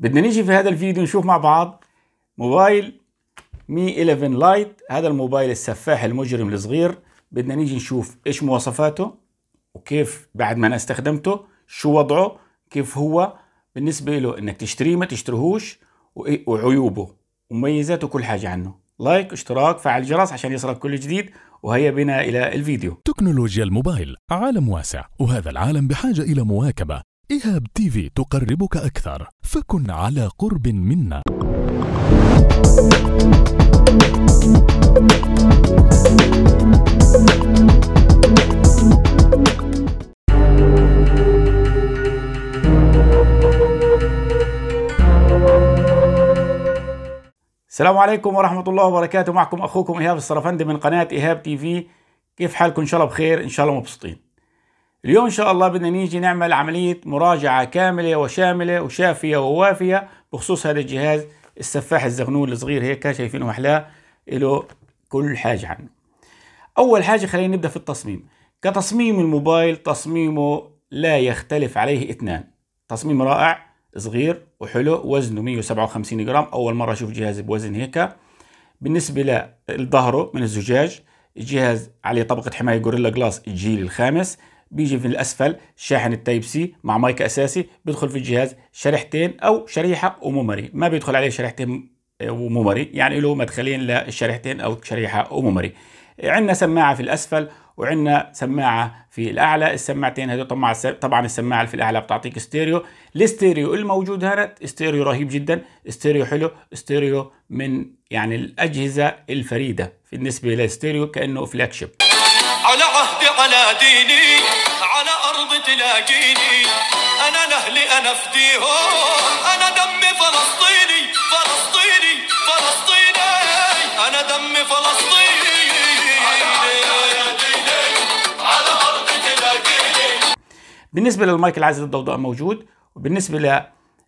بدنا نيجي في هذا الفيديو نشوف مع بعض موبايل Mi 11 Lite هذا الموبايل السفاح المجرم الصغير. بدنا نيجي نشوف إيش مواصفاته وكيف بعد ما أنا استخدمته شو وضعه كيف هو. بالنسبة له إنك تشتريه ما تشتريهوش وعيوبه ومميزاته كل حاجة عنه. like اشتراك فعل الجرس عشان يصلك كل جديد. وهيا بنا إلى الفيديو. تكنولوجيا الموبايل عالم واسع وهذا العالم بحاجة إلى مواكبة. إيهاب تيفي تقربك أكثر. فكن على قرب منا. السلام عليكم ورحمة الله وبركاته. معكم أخوكم إيهاب الصرفندي من قناة إيهاب تي في كيف حالكم؟ إن شاء الله بخير إن شاء الله مبسوطين. اليوم إن شاء الله بدنا نيجي نعمل عملية مراجعة كاملة وشاملة وشافية ووافية بخصوص هذا الجهاز السفاح الزغنول الصغير هيك شايفينه أحلاه له كل حاجة عنه. أول حاجة خلينا نبدأ في التصميم. كتصميم الموبايل تصميمه لا يختلف عليه اثنان. تصميم رائع صغير وحلو وزنه 157 جرام. أول مرة أشوف جهاز بوزن هيك. بالنسبة لظهره من الزجاج الجهاز عليه طبقة حماية Gorilla Glass الجيل الخامس. بيجي في الأسفل شاحن ال Type-C مع مايك أساسي بيدخل في الجهاز شريحتين أو شريحة و memory. ما بيدخل عليه شريحتين و memory يعني له مدخلين للشريحتين أو شريحة و memory. عندنا سماعة في الأسفل وعندنا سماعة في الأعلى. السماعتين هذول طبعا طبعا السماعة اللي في الأعلى بتعطيك ستيريو. الاستيريو الموجود هنا استيريو رهيب جدا استيريو حلو استيريو من يعني الأجهزة الفريدة بالنسبة للستيريو كأنه flagship. على عهدي على ديني على أرض تلاقيني. أنا لأهلي أنا أفديهم. أنا دمي فلسطيني فلسطيني فلسطيني. أنا دمي فلسطيني. بالنسبة للمايك العازل الضوضاء موجود وبالنسبة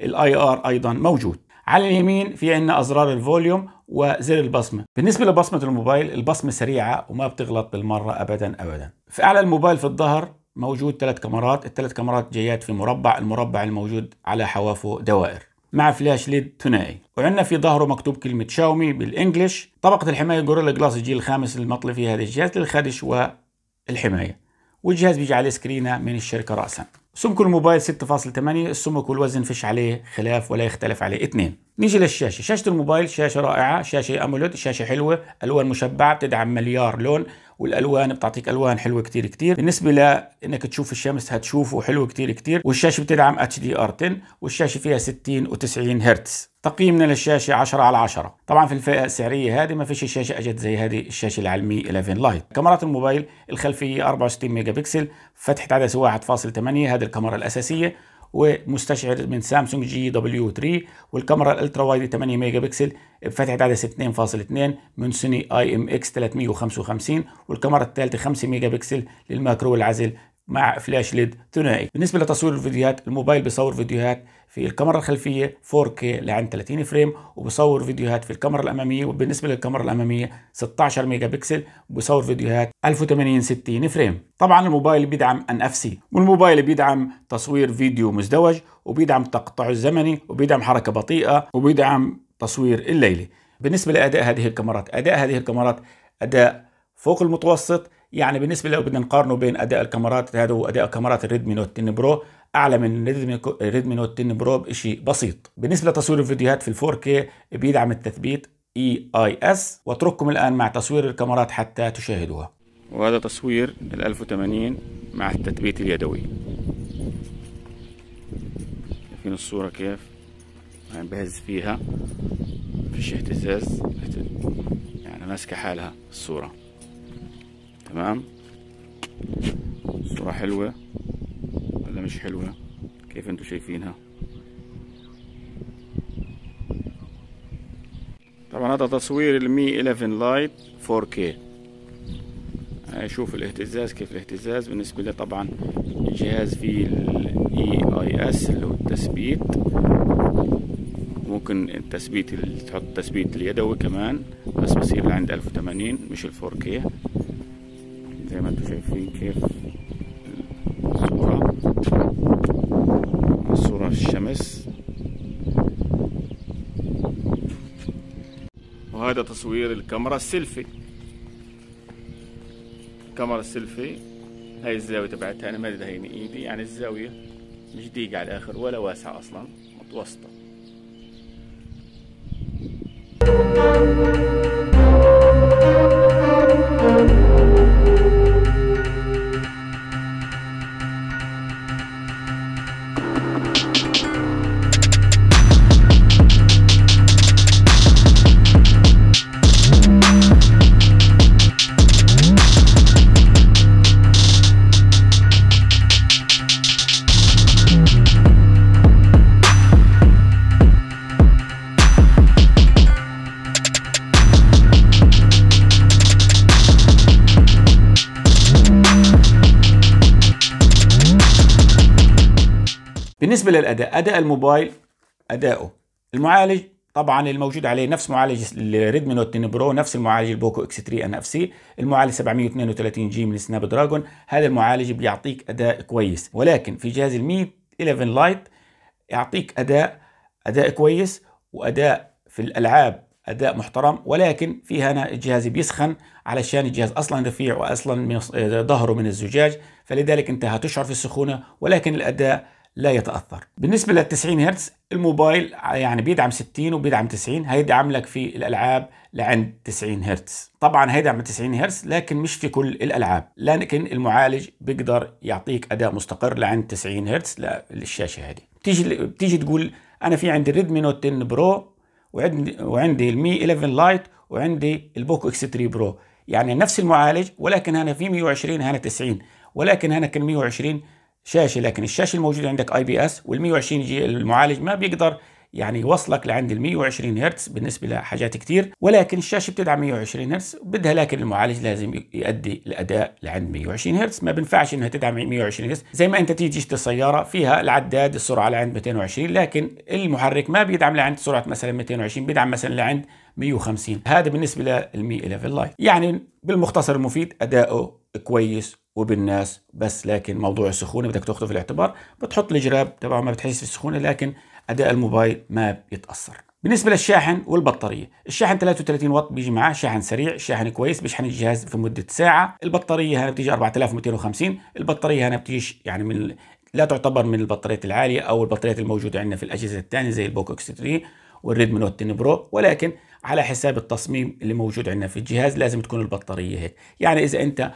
لل IR أيضا موجود. على اليمين في عندنا أزرار ال volume وزر البصمة. بالنسبة لبصمة الموبايل البصمة سريعة وما بتغلط بالمرة ابدا ابدا. في اعلى الموبايل في الظهر موجود ثلاث كاميرات الثلاث كاميرات جايات في مربع المربع الموجود على حوافه دوائر. مع flash LED ثنائي. وعندنا في ظهره مكتوب كلمة شاومي بال English. طبقة الحماية Gorilla Glass الجيل الخامس المطلي في هذا الجهاز للخدش والحماية. والجهاز بيجي عليه سكرينة من الشركة رأسا. سمك الموبايل 6.8 السمك والوزن فيش عليه خلاف ولا يختلف عليه. اثنين نيجي للشاشة. شاشة الموبايل شاشة رائعة شاشة AMOLED شاشة حلوة ألوان مشبعة بتدعم مليار لون. والألوان بتعطيك ألوان حلوة كتير كتير. بالنسبة لانك تشوف الشمس هتشوفه حلو كتير كتير. والشاشة بتدعم HDR 10 والشاشة فيها 60 و90 هرتز. تقييمنا للشاشه 10 على 10 طبعا في الفئة السعرية هذه ما فيش شاشة اجت زي هذه الشاشة ال Mi 11 Lite. كاميرات الموبايل الخلفية 64 ميجا بكسل فتحه عدسه 1.8 هذه الكاميرا الأساسية. ومستشعر من سامسونج GW 3 والكاميرا ال ultra wide 8 ميجا بكسل بفتحه عدسه 2.2 من سوني IMX 355 والكاميرا الثالثة 5 ميجا بكسل لل macro العزل مع flash LED ثنائي. بالنسبة لتصوير الفيديوهات الموبايل بيصور فيديوهات في الكاميرا الخلفية 4K لعند 30 frame وبصور فيديوهات في الكاميرا الأمامية. وبالنسبة للكاميرا الأمامية 16 ميجا بكسل وبصور فيديوهات 1080 60 frame. طبعا الموبايل بيدعم NFC والموبايل بيدعم تصوير فيديو مزدوج وبيدعم التقطع الزمني وبيدعم حركة بطيئة وبيدعم تصوير الليلي. بالنسبة لأداء هذه الكاميرات أداء هذه الكاميرات أداء فوق المتوسط يعني بالنسبة لو بدنا نقارنه بين أداء الكاميرات هذا وأداء كاميرات ال Redmi Note 10 Pro. أعلى من Redmi Note 10 Pro بشيء بسيط. بالنسبة لتصوير الفيديوهات في ال 4K بيدعم التثبيت اي اي اس واترككم الآن مع تصوير الكاميرات حتى تشاهدوها. وهذا تصوير ال 1080 مع التثبيت اليدوي. شايفين الصورة كيف؟ يعني بهز فيها. فيش اهتزاز. يعني ماسكة حالها الصورة. تمام؟ الصورة حلوة ولا مش حلوة؟ كيف أنتم شايفينها؟ طبعا هذا تصوير ال Mi 11 Lite 4K شوف الاهتزاز كيف الاهتزاز. بالنسبة لي طبعا الجهاز فيه ال EIS اللي هو التثبيت. ممكن التثبيت تحط التثبيت اليدوي كمان بس بصير لعند 1080 مش ال 4K زي ما أنتم شايفين كيف الصورة الصورة الشمس. وهذا تصوير الكاميرا السيلفي. الكاميرا السيلفي هاي الزاوية تبعتها. أنا مادد هيني إيدي يعني الزاوية مش ضيقة على الآخر ولا واسعة أصلا متوسطة. بالنسبة للأداء أداء الموبايل أداؤه. المعالج طبعا الموجود عليه نفس معالج ال Redmi Note 10 Pro نفس المعالج ال Poco X3 NFC المعالج 732 G من Snapdragon هذا المعالج بيعطيك أداء كويس ولكن في جهاز ال 11 Lite يعطيك أداء أداء كويس وأداء في الألعاب أداء محترم ولكن في هنا الجهاز بيسخن علشان الجهاز أصلا رفيع واصلا ظهره من الزجاج فلذلك انت هتشعر في السخونة ولكن الأداء لا يتأثر. بالنسبة لل 90 هرتز الموبايل يعني بيدعم 60 وبيدعم 90 هيدعم لك في الألعاب لعند 90 هرتز. طبعا هيدعم 90 هرتز لكن مش في كل الألعاب لكن المعالج بيقدر يعطيك أداء مستقر لعند 90 هرتز للشاشة هذه. بتيجي بتيجي تقول أنا في عندي Redmi Note 10 Pro وعندي وعندي ال Mi 11 Lite وعندي ال Poco X3 Pro يعني نفس المعالج ولكن هنا في 120 هنا 90 ولكن هنا كان 120 شاشة لكن الشاشة الموجودة عندك IPS وال 120 G المعالج ما بيقدر يعني يوصلك لعند ال 120 هرتز بالنسبة لحاجات كثير ولكن الشاشة بتدعم 120 هرتز بدها لكن المعالج لازم يؤدي الأداء لعند 120 هرتز. ما بينفعش إنها تدعم 120 هرتز. زي ما أنت تيجي تشتري سياره فيها العداد السرعة لعند 220 لكن المحرك ما بيدعم لعند سرعة مثلا 220 بيدعم مثلا لعند 150 هذا بالنسبة لل Mi 11 Lite يعني بالمختصر المفيد أداؤه كويس وبالناس بس لكن موضوع السخونة بدك تأخذه في الاعتبار بتحط الجراب تبعه ما بتحس في السخونة لكن أداء الموبايل ما بيتأثر. بالنسبة للشاحن والبطارية الشاحن 33 واط بيجي معاه شاحن سريع شاحن كويس بيشحن الجهاز في مدة ساعة. البطارية هنا بتيجي 4250 البطارية هنا بتيجي يعني من لا تعتبر من البطاريات العالية أو البطاريات الموجودة عندنا في الأجهزة الثانية زي ال Poco X3 وال Redmi Note 10 Pro. ولكن على حساب التصميم اللي موجود عندنا في الجهاز لازم تكون البطارية هيك. يعني إذا أنت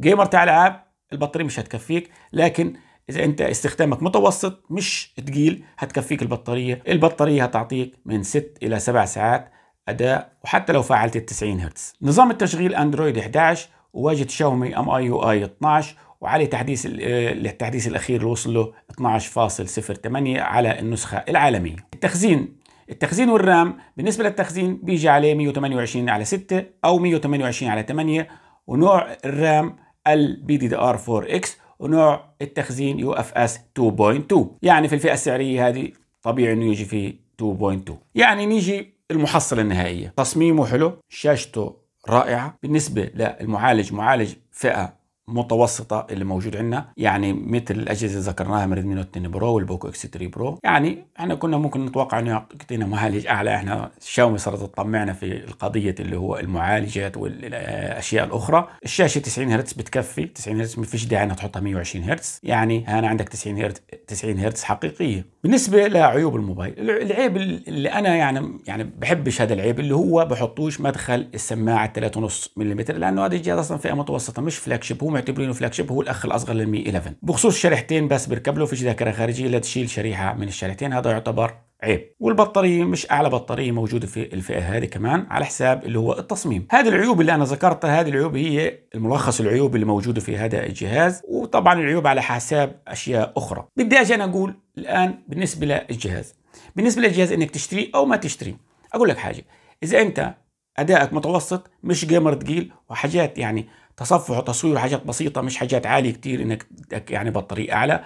gamer تاع العاب البطارية مش هتكفيك لكن إذا أنت استخدامك متوسط مش تقيل هتكفيك البطارية. البطارية هتعطيك من 6 إلى 7 ساعات أداء وحتى لو فعلت ال 90 هرتز. نظام التشغيل Android 11 وواجهه Xiaomi MIUI 12 وعليه تحديث التحديث الأخير اللي وصل له 12.08 على النسخة العالمية. التخزين. التخزين وال RAM بالنسبة للتخزين بيجي عليه 128 على 6 أو 128 على 8 ونوع ال RAM ال LPDDR 4X ونوع التخزين UFS 2.2 يعني في الفئة السعرية هذه طبيعي إنه يجي في 2.2 يعني نيجي المحصلة النهائية. تصميمه حلو شاشته رائعة. بالنسبة للمعالج معالج فئة متوسطة اللي موجود عندنا. يعني مثل الأجهزة اللي ذكرناها من Redmi Note 10 Pro وال Poco X3 Pro. يعني إحنا كنا ممكن نتوقع إنه يعطينا معالج أعلى. إحنا شاومي صارت تطمعنا في القضية اللي هو المعالجات والأشياء الأخرى. الشاشة 90 هرتز بتكفي. 90 هرتز ما فيش داعي انها تحطها 120 هرتز. يعني هنا عندك 90 هرتز 90 هرتز حقيقية. بالنسبة لعيوب الموبايل العيب اللي أنا يعني يعني بحبش هذا العيب اللي هو بحطوش مدخل السماعة 3.5 ملم لأنه هذا الجهاز أصلا فئة متوسطة مش فلاج شيب هو معتبرينه فلاج شيب هو الأخ الأصغر للمي 11 بخصوص شريحتين بس بيركب له فيش ذاكرة خارجية لا تشيل شريحة من الشريحتين هذا يعتبر عيب. والبطارية مش أعلى بطارية موجودة في الفئة هذه كمان على حساب اللي هو التصميم. هذه العيوب اللي أنا ذكرتها هذه العيوب هي الملخص العيوب اللي موجودة في هذا الجهاز وطبعا العيوب على حساب أشياء أخرى. بدي أجي أنا أقول الآن بالنسبة للجهاز. بالنسبة للجهاز إنك تشتريه أو ما تشتريه أقول لك حاجة إذا أنت أدائك متوسط مش gamer ثقيل وحاجات يعني تصفح وتصوير وحاجات بسيطة مش حاجات عالية كتير إنك يعني بطارية أعلى.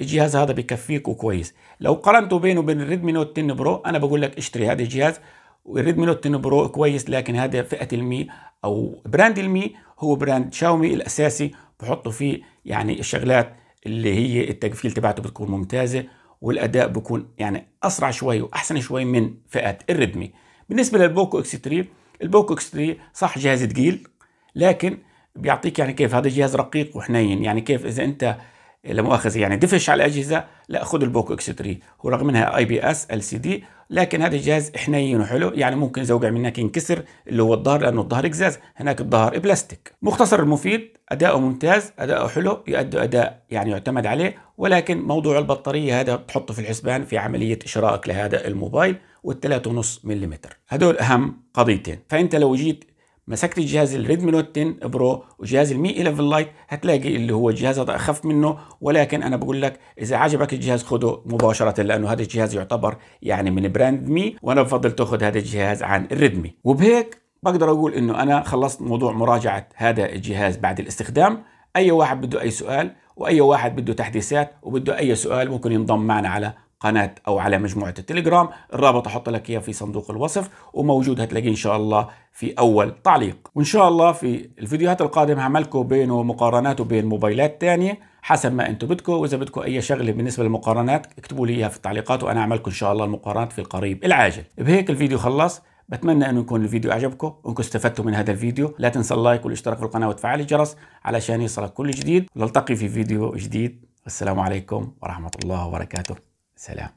الجهاز هذا بكفيك وكويس. لو قارنته بينه وبين ال Redmi Note 10 Pro أنا بقول لك اشتري هذا الجهاز. وال Redmi Note 10 Pro كويس لكن هذا فئة ال Mi أو brand ال Mi هو brand Xiaomi الأساسي. بحطوا فيه يعني الشغلات اللي هي التقفيل تبعته بتكون ممتازة والأداء بيكون يعني أسرع شوي وأحسن شوي من فئة ال Redmi. بالنسبة لل Poco X3 ال Poco X3 صح جهاز ثقيل لكن بيعطيك يعني كيف هذا جهاز رقيق وحنين. يعني كيف إذا أنت لا مؤاخذه يعني دفش على الأجهزة لا خذ ال Poco X3 هو رغم انها اي بي اس ال سي دي لكن هذا الجهاز حنين وحلو. يعني ممكن وقع منك ينكسر اللي هو الظهر لأنه الظهر قزاز هناك الظهر بلاستيك. مختصر المفيد أداؤه ممتاز أداؤه حلو يؤدي أداء يعني يعتمد عليه. ولكن موضوع البطارية هذا تحطه في الحسبان في عملية شرائك لهذا الموبايل وال3.5 ملم هدول أهم قضيتين. فأنت لو جيت مسكت الجهاز ال Redmi Note 10 Pro وجهاز ال Mi 11 Lite هتلاقي اللي هو الجهاز هذا أخف منه ولكن أنا بقول لك إذا عجبك الجهاز خده مباشرة لأنه هذا الجهاز يعتبر يعني من brand Mi وأنا بفضل تاخذ هذا الجهاز عن ال Redmi وبهيك بقدر أقول إنه أنا خلصت موضوع مراجعة هذا الجهاز بعد الاستخدام. أي واحد بده أي سؤال وأي واحد بده تحديثات وبده أي سؤال ممكن ينضم معنا على قناة أو على مجموعة التليجرام الرابط أحط لك إياه في صندوق الوصف وموجود هتلاقيه إن شاء الله في أول تعليق. وإن شاء الله في الفيديوهات القادمة هعملكم بينه مقارنات وبين موبايلات تانية حسب ما أنتم بدكم وإذا بدكم أي شغلة بالنسبة للمقارنات اكتبوا لي إياها في التعليقات وأنا أعملكم إن شاء الله المقارنات في القريب العاجل. بهيك الفيديو خلص. بتمنى إنه يكون الفيديو عجبكم وإنكم استفدتوا من هذا الفيديو. لا تنسى اللايك والاشتراك في القناة وتفعيل الجرس علشان يصلك كل جديد. نلتقي في فيديو جديد. والسلام عليكم ورحمة الله وبركاته. Selam.